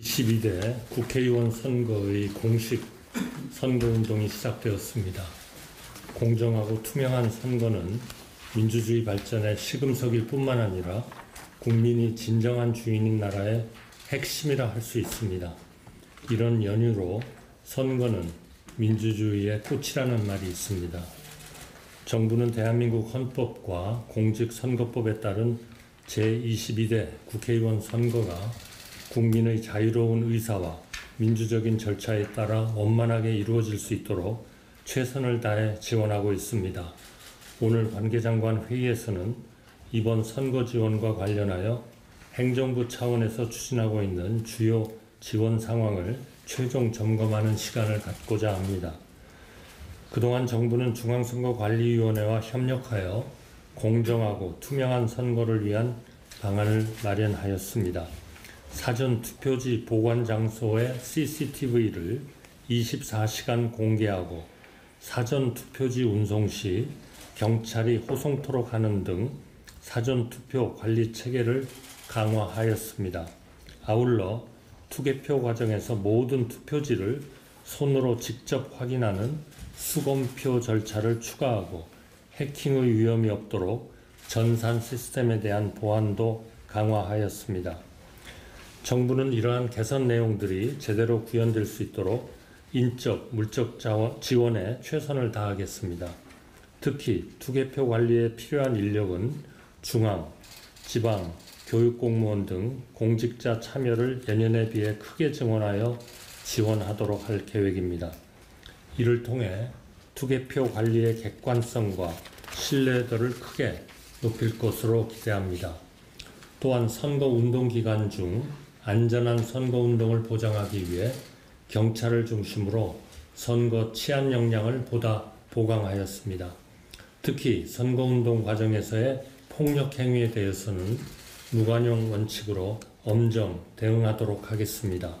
22대 국회의원 선거의 공식 선거운동이 시작되었습니다. 공정하고 투명한 선거는 민주주의 발전의 시금석일 뿐만 아니라 국민이 진정한 주인인 나라의 핵심이라 할 수 있습니다. 이런 연유로 선거는 민주주의의 꽃이라는 말이 있습니다. 정부는 대한민국 헌법과 공직선거법에 따른 제22대 국회의원 선거가 국민의 자유로운 의사와 민주적인 절차에 따라 원만하게 이루어질 수 있도록 최선을 다해 지원하고 있습니다. 오늘 관계장관 회의에서는 이번 선거 지원과 관련하여 행정부 차원에서 추진하고 있는 주요 지원 상황을 최종 점검하는 시간을 갖고자 합니다. 그동안 정부는 중앙선거관리위원회와 협력하여 공정하고 투명한 선거를 위한 방안을 마련하였습니다. 사전 투표지 보관 장소의 CCTV를 24시간 공개하고 사전 투표지 운송 시 경찰이 호송토록 하는 등 사전 투표 관리 체계를 강화하였습니다. 아울러 투개표 과정에서 모든 투표지를 손으로 직접 확인하는 수검표 절차를 추가하고 해킹의 위험이 없도록 전산 시스템에 대한 보안도 강화하였습니다. 정부는 이러한 개선 내용들이 제대로 구현될 수 있도록 인적, 물적 지원에 최선을 다하겠습니다. 특히 투개표 관리에 필요한 인력은 중앙, 지방, 교육공무원 등 공직자 참여를 예년에 비해 크게 증원하여 지원하도록 할 계획입니다. 이를 통해 투개표 관리의 객관성과 신뢰도를 크게 높일 것으로 기대합니다. 또한 선거 운동 기간 중 안전한 선거 운동을 보장하기 위해 경찰을 중심으로 선거 치안 역량을 보다 보강하였습니다. 특히 선거 운동 과정에서의 폭력 행위에 대해서는 무관용 원칙으로 엄정 대응하도록 하겠습니다.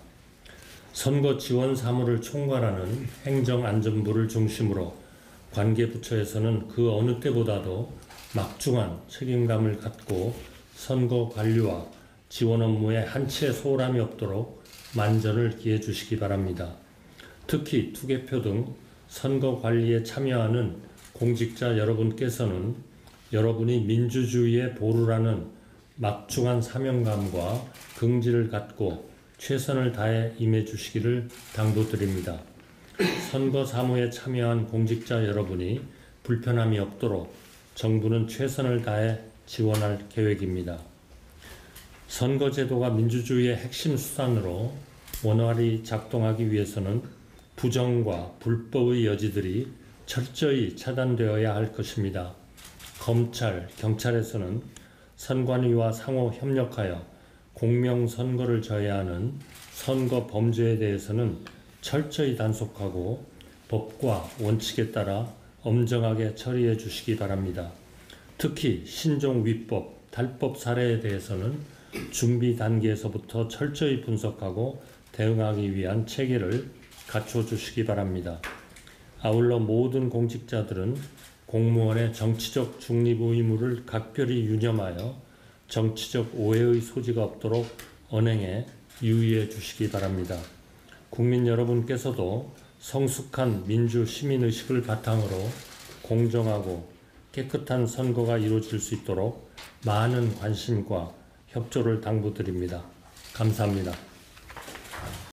선거 지원 사무를 총괄하는 행정안전부를 중심으로 관계 부처에서는 그 어느 때보다도 막중한 책임감을 갖고 선거 관리와 지원 업무에 한치의 소홀함이 없도록 만전을 기해 주시기 바랍니다. 특히 투개표 등 선거 관리에 참여하는 공직자 여러분께서는 여러분이 민주주의의 보루라는 막중한 사명감과 긍지를 갖고 최선을 다해 임해 주시기를 당부드립니다. 선거 사무에 참여한 공직자 여러분이 불편함이 없도록 정부는 최선을 다해 지원할 계획입니다. 선거제도가 민주주의의 핵심 수단으로 원활히 작동하기 위해서는 부정과 불법의 여지들이 철저히 차단되어야 할 것입니다. 검찰, 경찰에서는 선관위와 상호 협력하여 공명 선거를 저해하는 선거 범죄에 대해서는 철저히 단속하고 법과 원칙에 따라 엄정하게 처리해 주시기 바랍니다. 특히 신종 위법, 달법 사례에 대해서는 준비 단계에서부터 철저히 분석하고 대응하기 위한 체계를 갖춰 주시기 바랍니다. 아울러 모든 공직자들은 공무원의 정치적 중립 의무를 각별히 유념하여 정치적 오해의 소지가 없도록 언행에 유의해 주시기 바랍니다. 국민 여러분께서도 성숙한 민주 시민 의식을 바탕으로 공정하고 깨끗한 선거가 이루어질 수 있도록 많은 관심과 협조를 당부드립니다. 감사합니다.